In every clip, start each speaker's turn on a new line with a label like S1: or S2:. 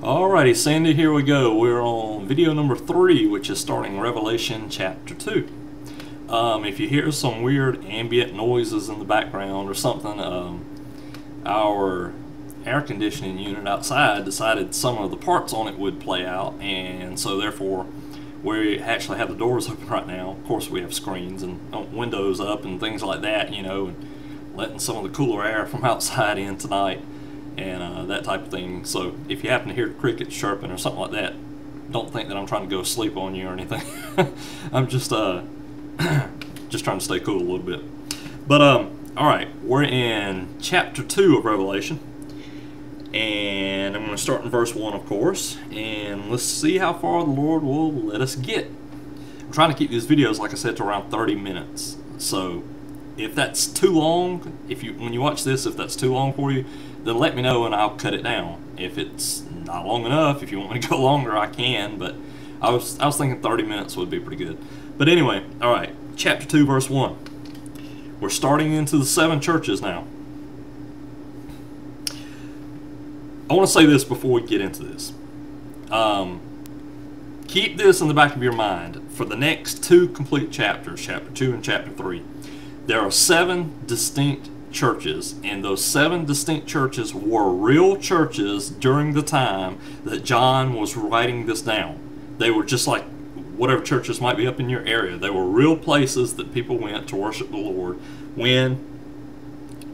S1: Alrighty, Sandy, here we go. We're on video number three, which is starting Revelation chapter 2. Um, if you hear some weird ambient noises in the background or something, um, our air conditioning unit outside decided some of the parts on it would play out, and so therefore we actually have the doors open right now. Of course, we have screens and uh, windows up and things like that, you know, and letting some of the cooler air from outside in tonight and uh, that type of thing. So if you happen to hear crickets chirping or something like that, don't think that I'm trying to go sleep on you or anything. I'm just uh, just trying to stay cool a little bit. But um, all right, we're in chapter two of Revelation, and I'm going to start in verse one, of course, and let's see how far the Lord will let us get. I'm trying to keep these videos, like I said, to around 30 minutes. So if that's too long, if you when you watch this, if that's too long for you, then let me know and I'll cut it down. If it's not long enough, if you want me to go longer, I can. But I was I was thinking 30 minutes would be pretty good. But anyway, all right, chapter two, verse one. We're starting into the seven churches now. I want to say this before we get into this. Um, keep this in the back of your mind for the next two complete chapters, chapter 2 and chapter 3. There are seven distinct churches, and those seven distinct churches were real churches during the time that John was writing this down. They were just like whatever churches might be up in your area. They were real places that people went to worship the Lord when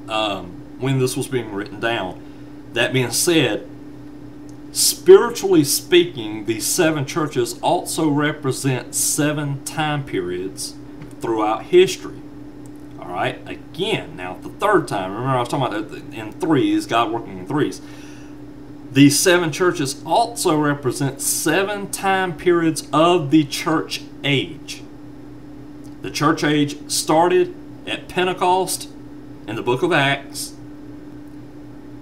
S1: um, when this was being written down. That being said, spiritually speaking, these seven churches also represent seven time periods throughout history. All right, again, now the third time, remember I was talking about in threes, God working in threes. These seven churches also represent seven time periods of the church age. The church age started at Pentecost in the book of Acts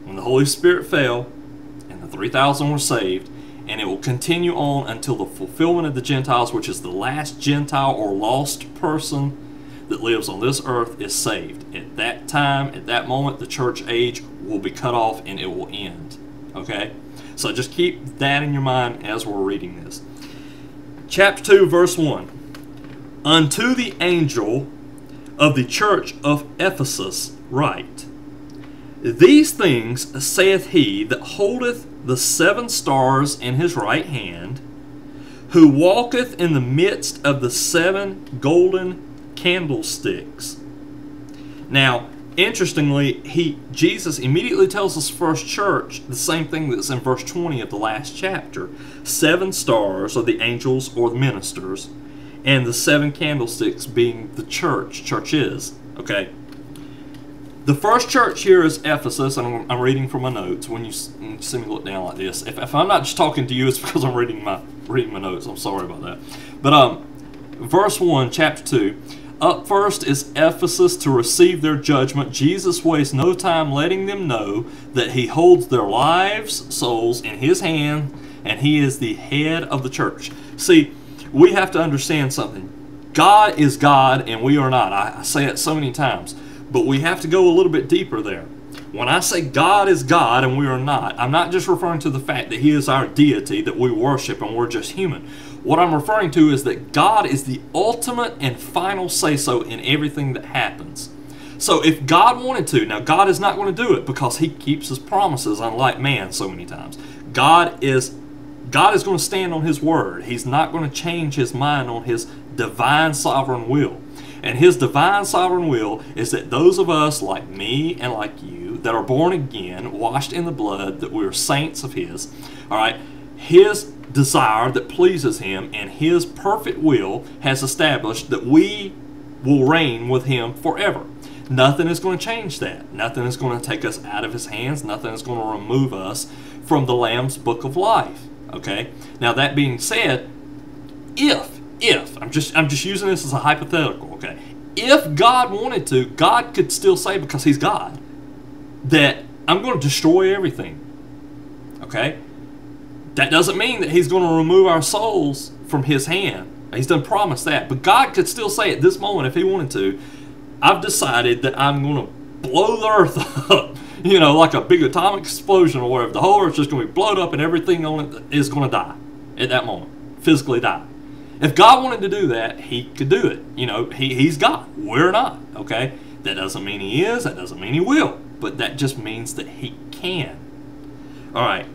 S1: when the Holy Spirit fell and the 3,000 were saved, and it will continue on until the fulfillment of the Gentiles, which is the last Gentile or lost person that lives on this earth is saved. At that time, at that moment, the church age will be cut off and it will end. Okay? So just keep that in your mind as we're reading this. Chapter 2, verse 1. Unto the angel of the church of Ephesus write These things saith he that holdeth the seven stars in his right hand, who walketh in the midst of the seven golden candlesticks. Now, interestingly, he Jesus immediately tells this first church the same thing that's in verse 20 of the last chapter. Seven stars are the angels or the ministers, and the seven candlesticks being the church, churches. Okay. The first church here is Ephesus, and I'm, I'm reading from my notes. When you, when you see me look down like this, if, if I'm not just talking to you, it's because I'm reading my reading my notes. I'm sorry about that. But um, verse one, chapter two. Up first is Ephesus to receive their judgment. Jesus wastes no time letting them know that he holds their lives, souls in his hand, and he is the head of the church. See, we have to understand something. God is God, and we are not. I say it so many times, but we have to go a little bit deeper there. When I say God is God and we are not, I'm not just referring to the fact that He is our deity that we worship and we're just human. What I'm referring to is that God is the ultimate and final say so in everything that happens. So if God wanted to, now God is not going to do it because he keeps his promises unlike man so many times. God is God is going to stand on his word. He's not going to change his mind on his divine sovereign will. And his divine sovereign will is that those of us like me and like you that are born again, washed in the blood, that we are saints of his, all right, his desire that pleases him and his perfect will has established that we will reign with him forever. Nothing is going to change that. Nothing is going to take us out of his hands. Nothing is going to remove us from the Lamb's book of life. Okay? Now that being said, if if I'm just I'm just using this as a hypothetical, okay? If God wanted to, God could still say because he's God that I'm going to destroy everything. Okay? That doesn't mean that he's going to remove our souls from his hand. He's done promised that. But God could still say at this moment, if he wanted to, I've decided that I'm going to blow the earth up. you know, like a big atomic explosion or whatever. The whole earth's just going to be blown up and everything on it is going to die at that moment, physically die. If God wanted to do that, He could do it. You know, he, He's God. We're not, okay? That doesn't mean He is, that doesn't mean He will, but that just means that He can. All right.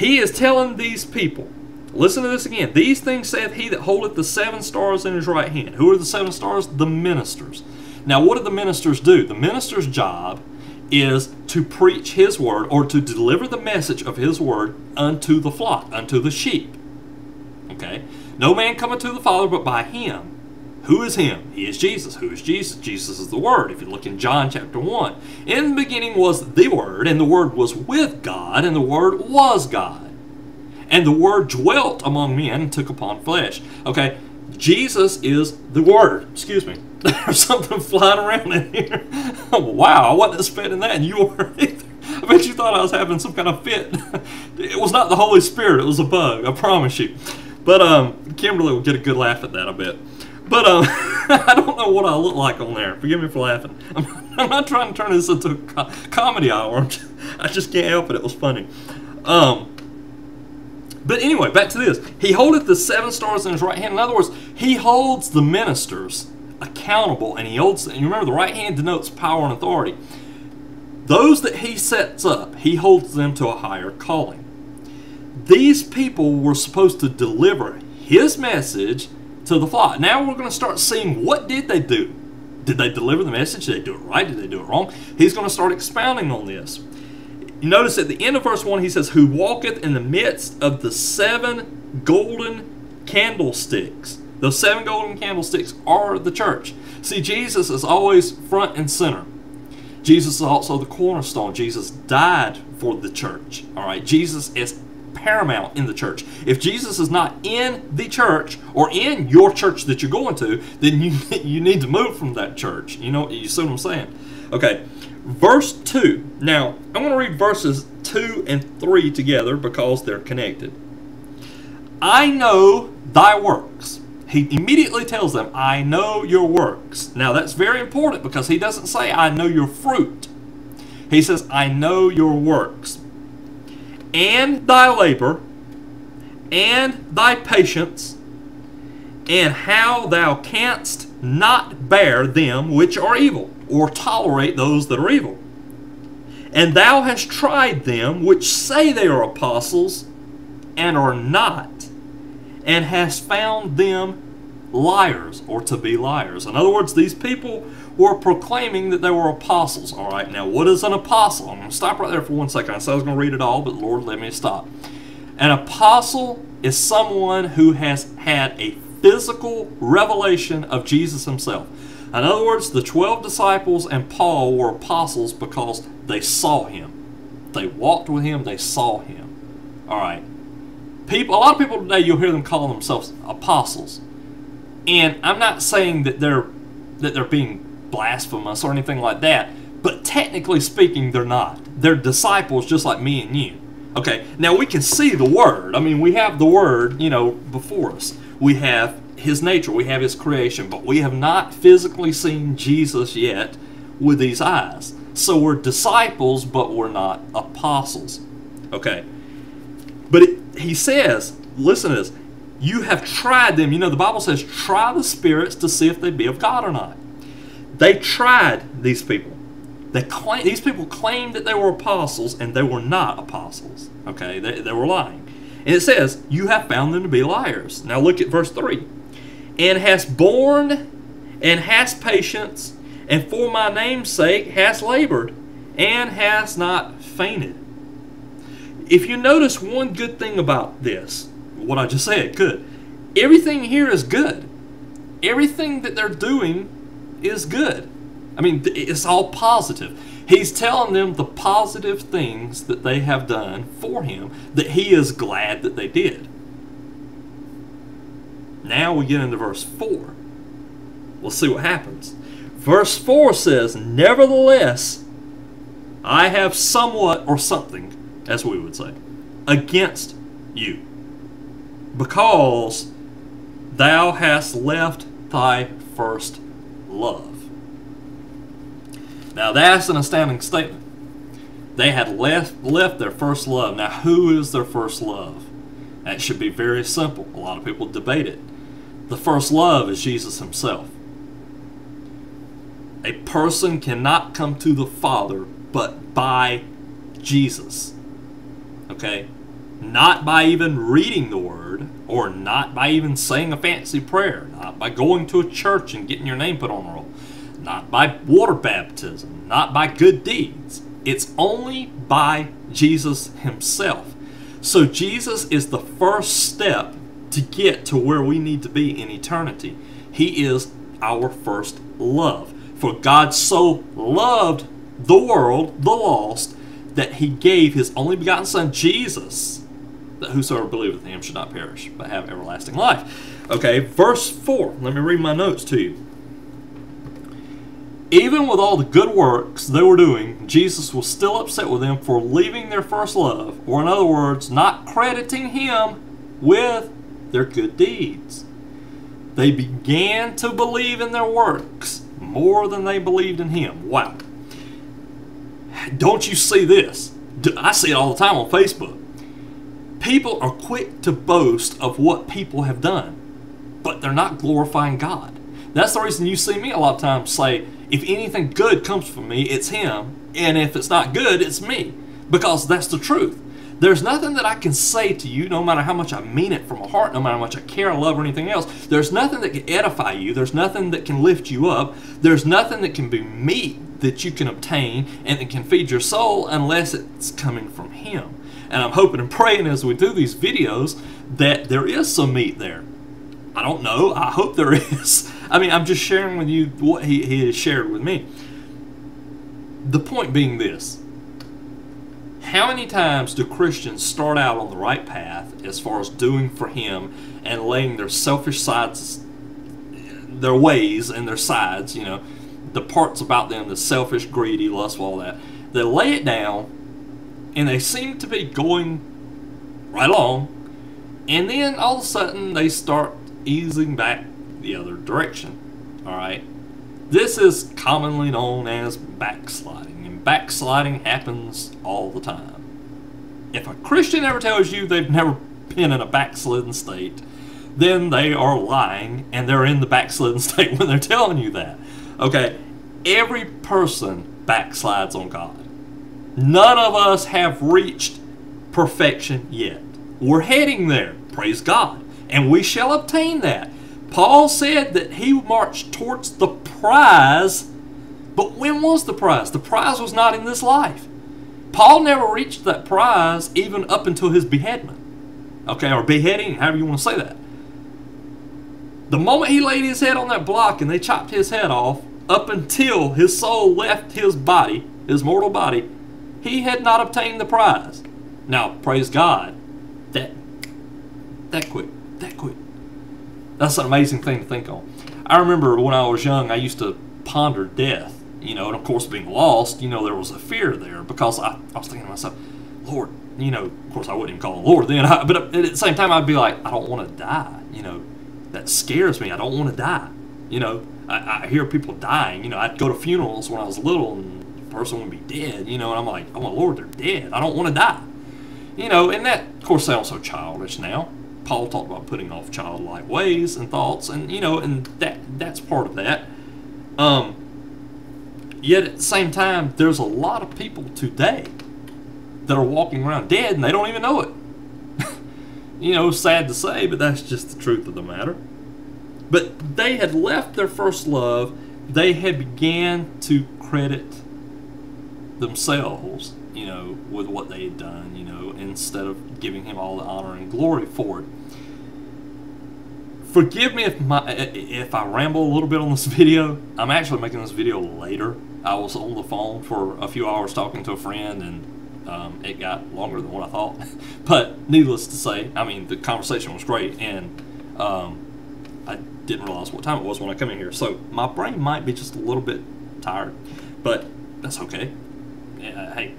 S1: He is telling these people, listen to this again. These things saith He that holdeth the seven stars in His right hand. Who are the seven stars? The ministers. Now, what do the ministers do? The minister's job is to preach his word or to deliver the message of his word unto the flock, unto the sheep. Okay? No man cometh to the Father but by him. Who is him? He is Jesus. Who is Jesus? Jesus is the Word. If you look in John chapter 1, in the beginning was the Word, and the Word was with God, and the Word was God. And the Word dwelt among men and took upon flesh. Okay, Jesus is the Word. Excuse me. There's something flying around in here. wow, I wasn't expecting that, and you were either. I bet you thought I was having some kind of fit. it was not the Holy Spirit, it was a bug, I promise you. But um, Kimberly will get a good laugh at that, I bet. But um, I don't know what I look like on there. Forgive me for laughing. I'm, I'm not trying to turn this into a co comedy hour. Just, I just can't help it. It was funny. Um, but anyway, back to this. He holdeth the seven stars in his right hand. In other words, he holds the ministers accountable, and he holds. And you remember, the right hand denotes power and authority. Those that he sets up, he holds them to a higher calling. These people were supposed to deliver his message to the flock. Now we're going to start seeing what did they do? Did they deliver the message? Did they do it right? Did they do it wrong? He's going to start expounding on this. Notice at the end of verse 1, he says, Who walketh in the midst of the seven golden candlesticks. Those seven golden candlesticks are the church. See, Jesus is always front and center. Jesus is also the cornerstone. Jesus died for the church. All right, Jesus is paramount in the church. If Jesus is not in the church or in your church that you're going to, then you you need to move from that church. You know, you see what I'm saying? Okay, verse 2. Now, I'm going to read verses 2 and 3 together because they're connected. I know thy works. He immediately tells them, I know your works. Now, that's very important because he doesn't say, I know your fruit. He says, I know your works and thy labor, and thy patience, and how thou canst not bear them which are evil, or tolerate those that are evil. And thou hast tried them which say they are apostles, and are not, and hast found them liars, or to be liars. In other words, these people were proclaiming that they were apostles. All right, now what is an apostle? I'm going to stop right there for one second. I said I was going to read it all, but Lord, let me stop. An apostle is someone who has had a physical revelation of Jesus himself. In other words, the 12 disciples and Paul were apostles because they saw him. They walked with him, they saw him. All right. People, a lot of people today, you'll hear them call themselves apostles. And I'm not saying that they're that they're being blasphemous or anything like that, but technically speaking, they're not. They're disciples just like me and you. Okay, now we can see the Word. I mean, we have the Word, you know, before us. We have His nature, we have His creation, but we have not physically seen Jesus yet with these eyes. So we're disciples, but we're not apostles. Okay, but it, He says, listen to this, you have tried them. You know, the Bible says, try the spirits to see if they be of God or not. They tried these people. They claim, these people claimed that they were apostles, and they were not apostles. Okay, they, they were lying. And it says, You have found them to be liars. Now look at verse 3. And has borne, and has patience, and for my name's sake hast labored, and has not fainted. If you notice one good thing about this, what I just said, good. Everything here is good. Everything that they're doing is good. I mean, it's all positive. He's telling them the positive things that they have done for him that he is glad that they did. Now we get into verse 4. We'll see what happens. Verse 4 says, Nevertheless, I have somewhat or something, as we would say, against you, because thou hast left thy first love. Now that's an astounding statement. They had left left their first love. Now, who is their first love? That should be very simple. A lot of people debate it. The first love is Jesus Himself. A person cannot come to the Father but by Jesus. Okay? Not by even reading the Word, or not by even saying a fancy prayer, not by going to a church and getting your name put on a roll, not by water baptism, not by good deeds. It's only by Jesus Himself. So Jesus is the first step to get to where we need to be in eternity. He is our first love. For God so loved the world, the lost, that he gave his only begotten Son, Jesus, that whosoever believeth in him should not perish, but have everlasting life. Okay, verse 4. Let me read my notes to you. Even with all the good works they were doing, Jesus was still upset with them for leaving their first love, or in other words, not crediting him with their good deeds. They began to believe in their works more than they believed in him. Wow. Don't you see this? I see it all the time on Facebook. People are quick to boast of what people have done, but they're not glorifying God. That's the reason you see me a lot of times say, if anything good comes from me, it's Him, and if it's not good, it's me, because that's the truth. There's nothing that I can say to you, no matter how much I mean it from my heart, no matter how much I care, love, or anything else. There's nothing that can edify you. There's nothing that can lift you up. There's nothing that can be meat that you can obtain and that can feed your soul unless it's coming from Him. And I'm hoping and praying as we do these videos that there is some meat there. I don't know. I hope there is. I mean, I'm just sharing with you what he, he has shared with me. The point being this how many times do Christians start out on the right path as far as doing for Him and laying their selfish sides, their ways and their sides, you know, the parts about them, the selfish, greedy, lustful, all that, they lay it down and they seem to be going right along, and then all of a sudden they start easing back the other direction. All right. This is commonly known as backsliding, and backsliding happens all the time. If a Christian ever tells you they've never been in a backslidden state, then they are lying and they're in the backslidden state when they're telling you that. Okay? Every person backslides on God. None of us have reached perfection yet. We're heading there, praise God, and we shall obtain that. Paul said that he marched towards the prize, but when was the prize? The prize was not in this life. Paul never reached that prize even up until his beheadment. Okay, or beheading, however you want to say that. The moment he laid his head on that block and they chopped his head off, up until his soul left his body, his mortal body, he had not obtained the prize. Now, praise God, that that quick, that quick. That's an amazing thing to think on. I remember when I was young, I used to ponder death, you know, and of course being lost, you know, there was a fear there because I, I was thinking to myself, Lord, you know, of course I wouldn't even call him Lord then, I, but uh, at the same time I'd be like, I don't want to die, you know, that scares me. I don't want to die, you know. I, I hear people dying, you know. I'd go to funerals when I was little and the person would be dead, you know, and I'm like, oh my Lord, they're dead. I don't want to die, you know. And that, of course, sounds so childish now. Paul talked about putting off childlike ways and thoughts, and you know, and that that's part of that. Um, yet at the same time, there's a lot of people today that are walking around dead and they don't even know it. you know, sad to say, but that's just the truth of the matter. But they had left their first love. They had began to credit themselves, you know, with what they had done, you know, instead of giving him all the honor and glory for it. Forgive me if my if I ramble a little bit on this video. I'm actually making this video later. I was on the phone for a few hours talking to a friend, and um, it got longer than what I thought. but needless to say, I mean the conversation was great, and um, I didn't realize what time it was when I come in here. So my brain might be just a little bit tired, but that's okay. Yeah, hey,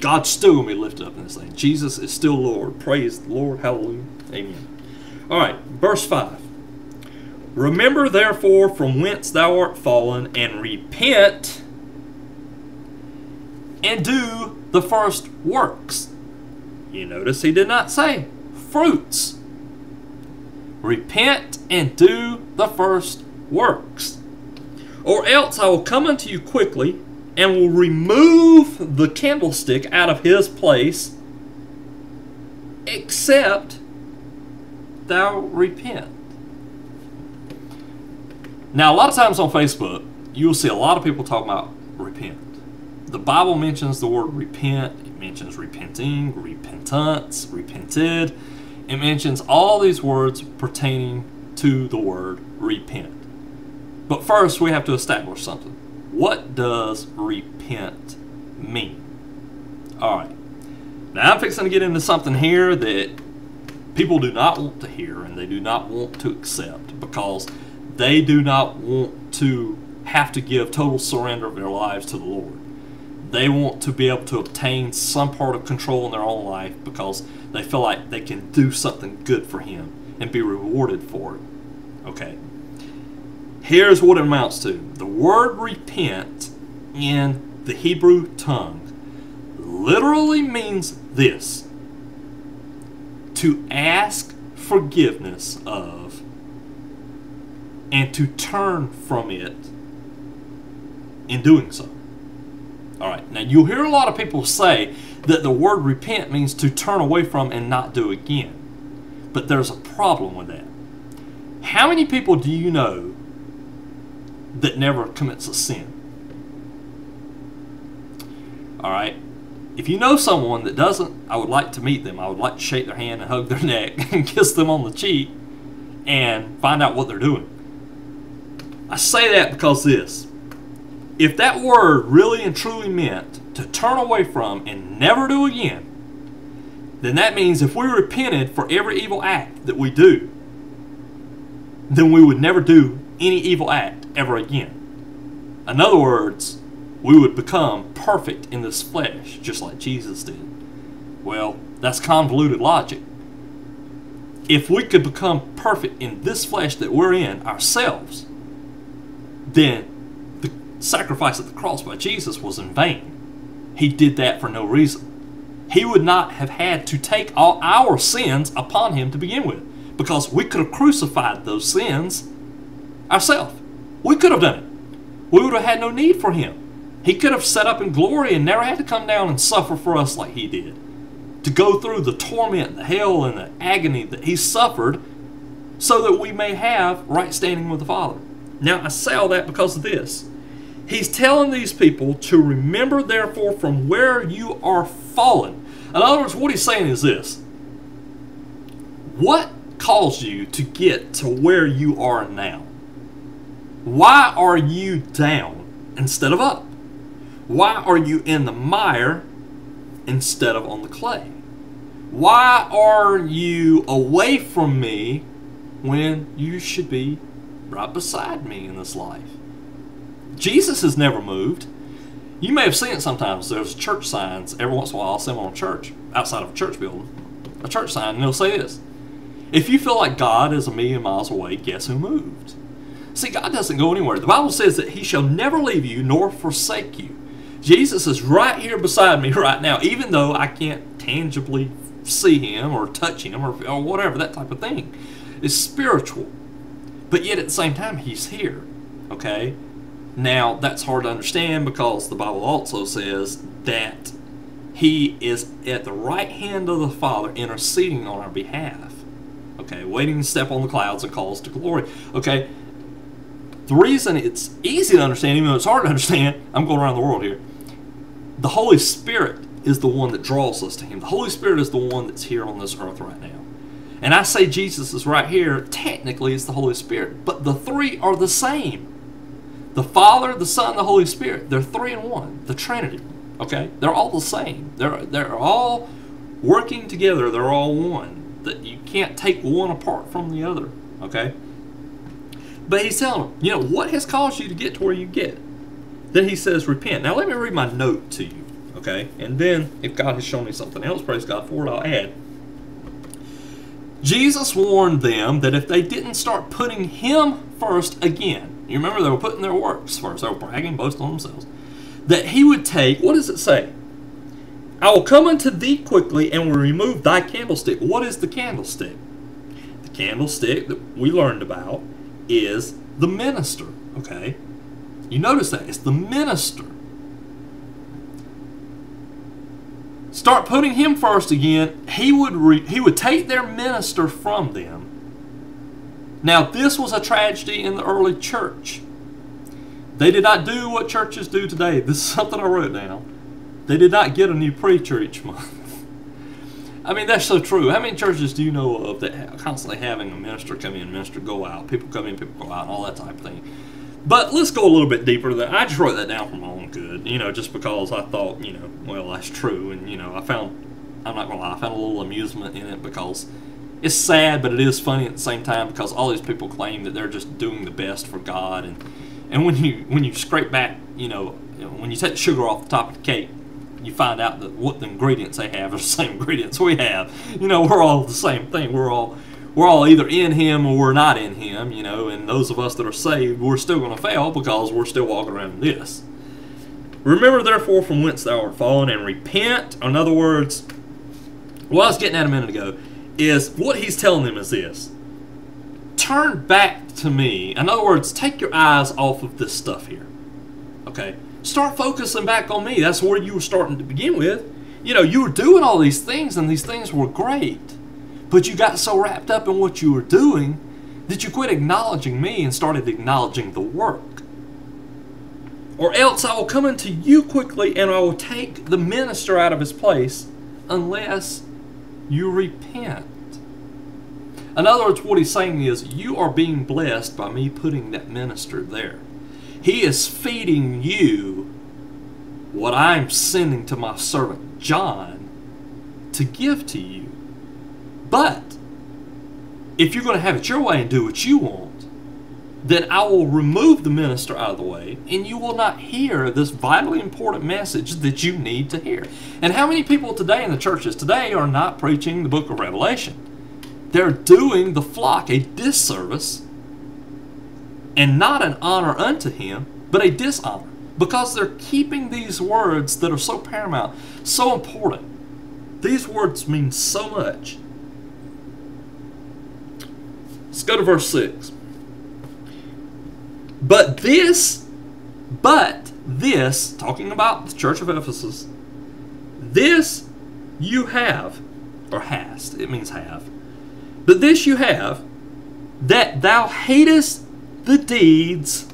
S1: God's still going to be lifted up in this thing. Jesus is still Lord. Praise the Lord. Hallelujah. Amen. All right, verse 5. Remember therefore from whence thou art fallen, and repent, and do the first works. You notice he did not say fruits. Repent and do the first works. Or else I will come unto you quickly and will remove the candlestick out of his place, except thou repent. Now, a lot of times on Facebook, you'll see a lot of people talking about repent. The Bible mentions the word repent, it mentions repenting, repentance, repented. It mentions all these words pertaining to the word repent. But first, we have to establish something. What does repent mean? All right. Now, I'm fixing to get into something here that people do not want to hear and they do not want to accept because they do not want to have to give total surrender of their lives to the Lord. They want to be able to obtain some part of control in their own life because they feel like they can do something good for Him and be rewarded for it. Okay. Here's what it amounts to the word repent in the Hebrew tongue literally means this to ask forgiveness of and to turn from it in doing so. All right, now you'll hear a lot of people say that the word repent means to turn away from and not do again. But there's a problem with that. How many people do you know that never commits a sin? All right, if you know someone that doesn't, I would like to meet them. I would like to shake their hand and hug their neck and kiss them on the cheek and find out what they're doing. I say that because this if that word really and truly meant to turn away from and never do again, then that means if we repented for every evil act that we do, then we would never do any evil act ever again. In other words, we would become perfect in this flesh, just like Jesus did. Well, that's convoluted logic. If we could become perfect in this flesh that we're in ourselves, then the sacrifice at the cross by Jesus was in vain. He did that for no reason. He would not have had to take all our sins upon him to begin with because we could have crucified those sins ourselves. We could have done it. We would have had no need for him. He could have set up in glory and never had to come down and suffer for us like he did. To go through the torment, the hell, and the agony that he suffered so that we may have right standing with the Father. Now, I say all that because of this. He's telling these people to remember, therefore, from where you are fallen. In other words, what he's saying is this What caused you to get to where you are now? Why are you down instead of up? Why are you in the mire instead of on the clay? Why are you away from me when you should be right beside me in this life? Jesus has never moved. You may have seen it sometimes. There's church signs every once in a while. I'll see them on a church outside of a church building. A church sign, and it'll say this: If you feel like God is a million miles away, guess who moved? See, God doesn't go anywhere. The Bible says that He shall never leave you nor forsake you. Jesus is right here beside me right now, even though I can't tangibly see Him or touch Him or, or whatever that type of thing. It's spiritual, but yet at the same time He's here. Okay, now, that's hard to understand because the Bible also says that he is at the right hand of the Father interceding on our behalf. Okay, waiting to step on the clouds and call us to glory. Okay, the reason it's easy to understand, even though it's hard to understand, I'm going around the world here. The Holy Spirit is the one that draws us to Him. The Holy Spirit is the one that's here on this earth right now. And I say Jesus is right here, technically it's the Holy Spirit, but the three are the same. The Father, the Son, the Holy Spirit, they're three in one, the Trinity. Okay? They're all the same. They're they're all working together, they're all one. That you can't take one apart from the other. Okay? But he's telling them, you know, what has caused you to get to where you get? Then he says, repent. Now let me read my note to you. Okay? And then if God has shown me something else, praise God for it, I'll add. Jesus warned them that if they didn't start putting him first again, you remember they were putting their works first. They were bragging, boasting on themselves. That he would take, what does it say? I will come unto thee quickly and will remove thy candlestick. What is the candlestick? The candlestick that we learned about is the minister. Okay? You notice that. It's the minister. Start putting him first again. He would re- he would take their minister from them. Now, this was a tragedy in the early church. They did not do what churches do today. This is something I wrote down. They did not get a new preacher each month. I mean, that's so true. How many churches do you know of that constantly having a minister come in, minister go out, people come in, people go out, and all that type of thing? But let's go a little bit deeper. That I just wrote that down for my own good, you know, just because I thought, you know, well, that's true, and you know, I found, I'm not gonna lie, I found a little amusement in it because it's sad, but it is funny at the same time because all these people claim that they're just doing the best for God, and and when you when you scrape back, you know, when you take the sugar off the top of the cake, you find out that what the ingredients they have are the same ingredients we have. You know, we're all the same thing. We're all we're all either in Him or we're not in Him. You know, and those of us that are saved, we're still going to fail because we're still walking around in this. Remember, therefore, from whence thou art fallen, and repent. In other words, what I was getting at a minute ago is what he's telling them is this: turn back to me. In other words, take your eyes off of this stuff here. Okay start focusing back on me. That's where you were starting to begin with. You know, you were doing all these things and these things were great. But you got so wrapped up in what you were doing that you quit acknowledging me and started acknowledging the work. Or else I will come unto you quickly and I will take the minister out of his place unless you repent. In other words, what he's saying is, you are being blessed by me putting that minister there. He is feeding you what I'm sending to my servant John to give to you. But if you're going to have it your way and do what you want, then I will remove the minister out of the way and you will not hear this vitally important message that you need to hear. And how many people today in the churches today are not preaching the book of Revelation? They're doing the flock a disservice and not an honor unto him, but a dishonor, because they're keeping these words that are so paramount, so important. These words mean so much. Let's go to verse 6. But this, but this, talking about the church of Ephesus, this you have, or hast, it means have. But this you have, that thou hatest the deeds.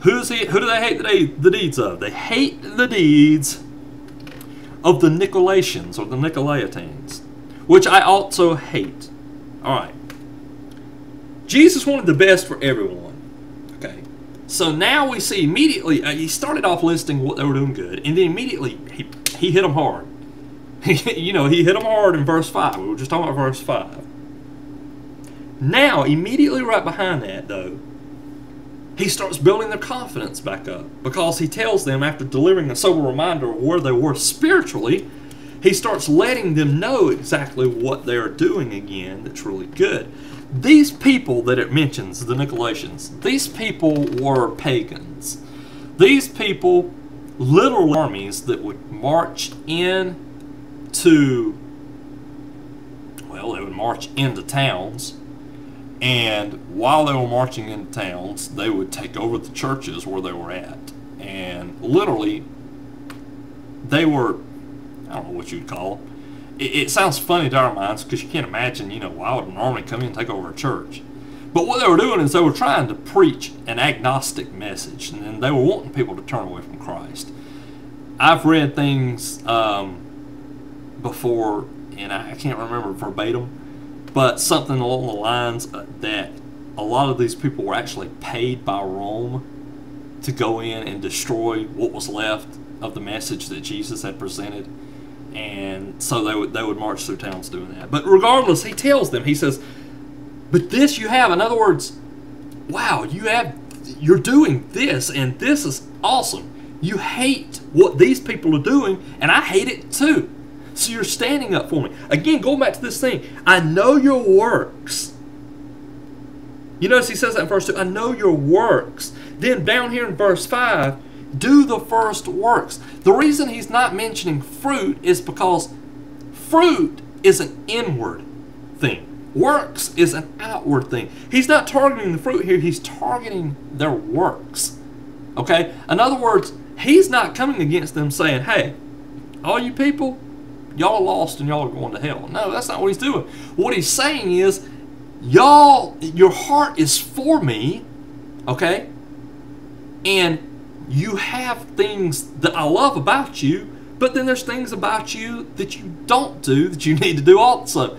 S1: Who's he, who do they hate the, the deeds of? They hate the deeds of the Nicolaitans or the Nicolaitans, which I also hate. All right. Jesus wanted the best for everyone. Okay. So now we see immediately, uh, he started off listing what they were doing good, and then immediately he, he hit them hard. you know, he hit them hard in verse 5. We were just talking about verse 5. Now, immediately right behind that, though, he starts building their confidence back up because he tells them, after delivering a sober reminder of where they were spiritually, he starts letting them know exactly what they're doing again that's really good. These people that it mentions, the Nicolaitans, these people were pagans. These people, little armies that would march in to, well, they would march into towns and while they were marching in towns, they would take over the churches where they were at. And literally, they were, I don't know what you'd call them. It, it sounds funny to our minds because you can't imagine, you know, why would an army come in and take over a church? But what they were doing is they were trying to preach an agnostic message, and they were wanting people to turn away from Christ. I've read things um, before, and I can't remember verbatim, but something along the lines uh, that a lot of these people were actually paid by Rome to go in and destroy what was left of the message that Jesus had presented. And so they would they would march through towns doing that. But regardless, he tells them, he says, But this you have, in other words, wow, you have you're doing this, and this is awesome. You hate what these people are doing, and I hate it too. So you're standing up for me. Again, going back to this thing, I know your works. You notice he says that in verse 2 I know your works. Then down here in verse 5, do the first works. The reason he's not mentioning fruit is because fruit is an inward thing. Works is an outward thing. He's not targeting the fruit here, he's targeting their works. Okay? In other words, he's not coming against them saying, hey, all you people, y'all lost and y'all are going to hell. No, that's not what he's doing. What he's saying is, y'all, your heart is for me, okay? And you have things that I love about you, but then there's things about you that you don't do that you need to do also.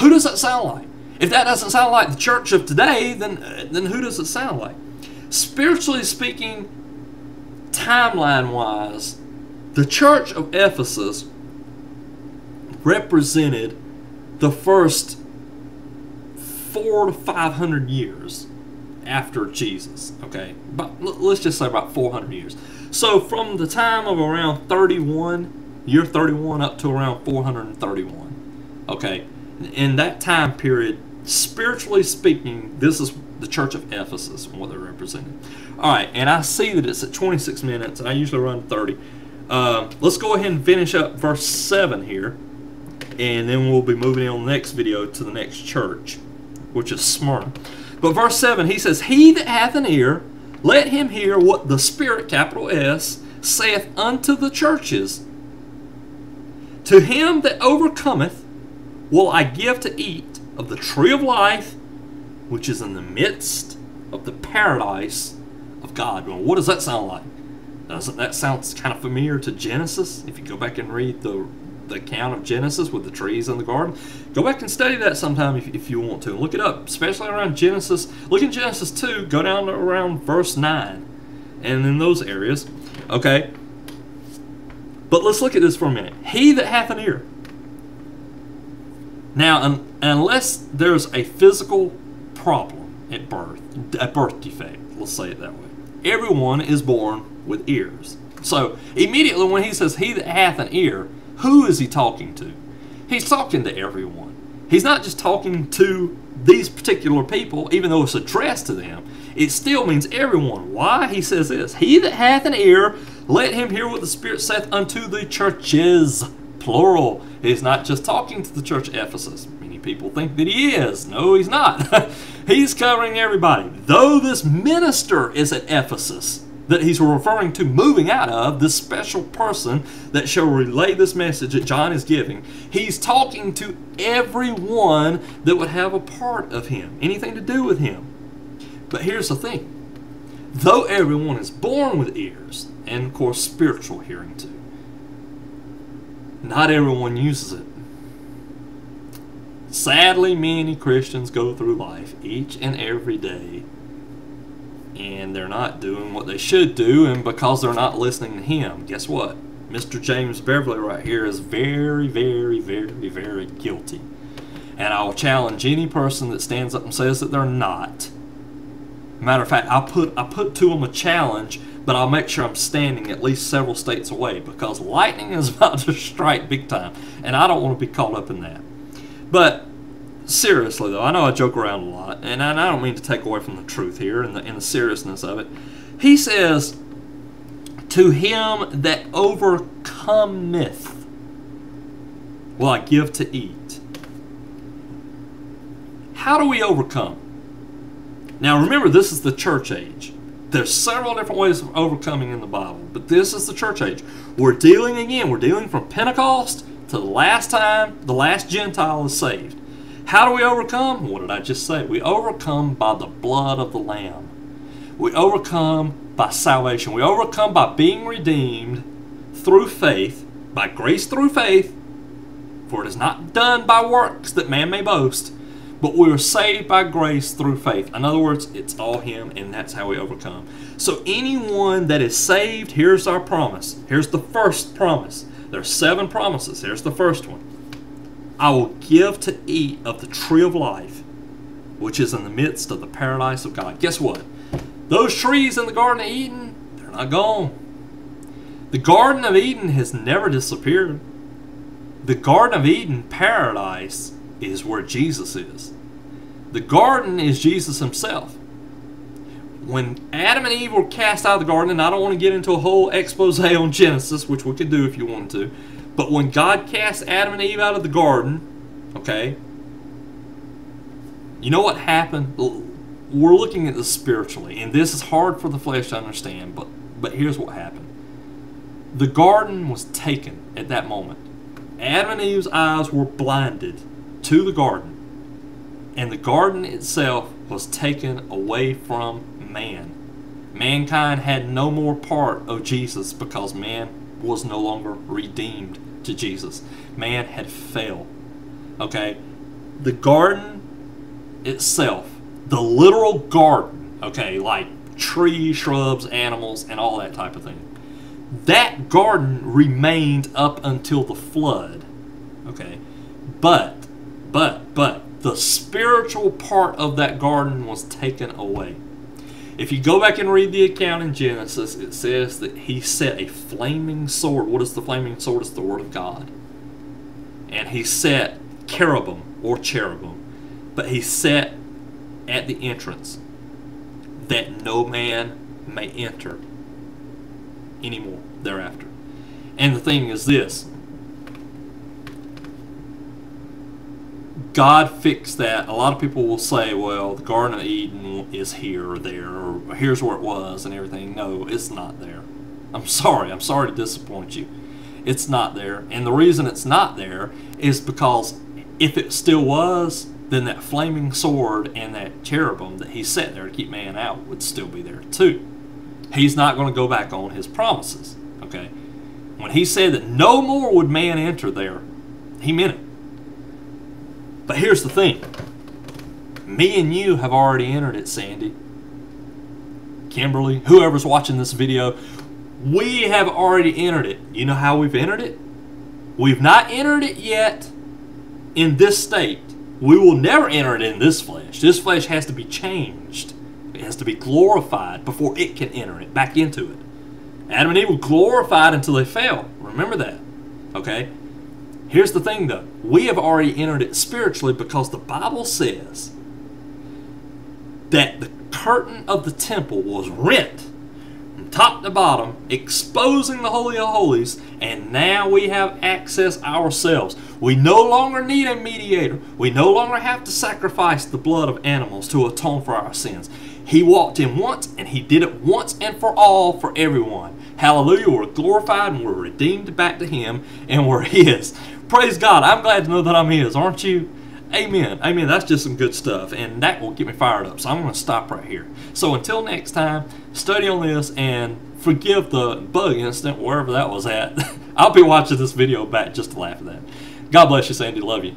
S1: Who does that sound like? If that doesn't sound like the church of today, then uh, then who does it sound like? Spiritually speaking, timeline wise, the church of Ephesus represented the first four to five hundred years after Jesus. Okay, but let's just say about 400 years. So from the time of around 31, year 31, up to around 431. Okay, in that time period, spiritually speaking, this is the church of Ephesus and what they're representing. All right, and I see that it's at 26 minutes, and I usually run 30. Uh, let's go ahead and finish up verse 7 here, and then we'll be moving on the next video to the next church, which is Smyrna. But verse 7, he says, He that hath an ear, let him hear what the Spirit, capital S, saith unto the churches. To him that overcometh will I give to eat of the tree of life, which is in the midst of the paradise of God. Well, what does that sound like? Doesn't that sound kind of familiar to Genesis? If you go back and read the the account of Genesis with the trees in the garden. Go back and study that sometime if, if you want to. Look it up, especially around Genesis. Look in Genesis 2, go down around verse 9 and in those areas. Okay? But let's look at this for a minute. He that hath an ear. Now, un unless there's a physical problem at birth, a birth defect, let's say it that way, everyone is born with ears. So immediately when he says, He that hath an ear, who is he talking to? He's talking to everyone. He's not just talking to these particular people, even though it's addressed to them. It still means everyone. Why? He says this He that hath an ear, let him hear what the Spirit saith unto the churches. Plural. He's not just talking to the church of Ephesus. Many people think that he is. No, he's not. he's covering everybody. Though this minister is at Ephesus, that he's referring to moving out of, this special person that shall relay this message that John is giving. He's talking to everyone that would have a part of him, anything to do with him. But here's the thing though everyone is born with ears, and of course spiritual hearing too, not everyone uses it. Sadly, many Christians go through life each and every day and they're not doing what they should do, and because they're not listening to him, guess what? Mr. James Beverly right here is very, very, very, very guilty. And I will challenge any person that stands up and says that they're not. Matter of fact, I put I put to them a challenge, but I'll make sure I'm standing at least several states away because lightning is about to strike big time, and I don't want to be caught up in that. But seriously though, I know I joke around a lot, and I, don't mean to take away from the truth here and the, and the seriousness of it. He says, To him that overcometh will I give to eat. How do we overcome? Now remember, this is the church age. There's several different ways of overcoming in the Bible, but this is the church age. We're dealing again, we're dealing from Pentecost to the last time the last Gentile is saved. How do we overcome? What did I just say? We overcome by the blood of the Lamb. We overcome by salvation. We overcome by being redeemed through faith, by grace through faith, for it is not done by works that man may boast, but we are saved by grace through faith. In other words, it's all Him, and that's how we overcome. So, anyone that is saved, here's our promise. Here's the first promise. There's seven promises. Here's the first one. I will give to eat of the tree of life, which is in the midst of the paradise of God. Guess what? Those trees in the Garden of Eden, they're not gone. The Garden of Eden has never disappeared. The Garden of Eden, paradise, is where Jesus is. The garden is Jesus himself. when Adam and Eve were cast out of the garden, and I don't want to get into a whole expose on Genesis, which we could do if you wanted to, but when God cast Adam and Eve out of the garden, okay, you know what happened? We're looking at this spiritually, and this is hard for the flesh to understand, but but here's what happened. The garden was taken at that moment. Adam and Eve's eyes were blinded to the garden, and the garden itself was taken away from man. Mankind had no more part of Jesus because man was no longer redeemed to Jesus. Man had failed. Okay? The garden itself, the literal garden, okay, like trees, shrubs, animals, and all that type of thing. That garden remained up until the flood. Okay? But, but, but, the spiritual part of that garden was taken away. If you go back and read the account in Genesis, it says that he set a flaming sword. What is the flaming sword? It's the Word of God. And he set cherubim or cherubim, but he set at the entrance that no man may enter anymore thereafter. And the thing is this God fixed that. A lot of people will say, well, the Garden of Eden is here or there, or here's where it was and everything. No, it's not there. I'm sorry. I'm sorry to disappoint you. It's not there. And the reason it's not there is because if it still was, then that flaming sword and that cherubim that he set there to keep man out would still be there too. He's not going to go back on his promises. Okay? When he said that no more would man enter there, he meant it. But here's the thing. Me and you have already entered it, Sandy. Kimberly, whoever's watching this video, we have already entered it. You know how we've entered it? We've not entered it yet in this state. We will never enter it in this flesh. This flesh has to be changed. It has to be glorified before it can enter it back into it. Adam and Eve were glorified until they fell. Remember that. Okay? Here's the thing though we have already entered it spiritually because the Bible says that the curtain of the temple was rent from top to bottom, exposing the Holy of Holies, and now we have access ourselves. We no longer need a mediator. We no longer have to sacrifice the blood of animals to atone for our sins. He walked in once, and He did it once and for all for everyone. Hallelujah. We're glorified and we're redeemed back to Him, and we're His. Praise God. I'm glad to know that I'm His, aren't you? Amen. Amen. That's just some good stuff, and that will get me fired up. So I'm going to stop right here. So until next time, study on this and forgive the bug incident wherever that was at. I'll be watching this video back just to laugh at that. God bless you, Sandy. Love you.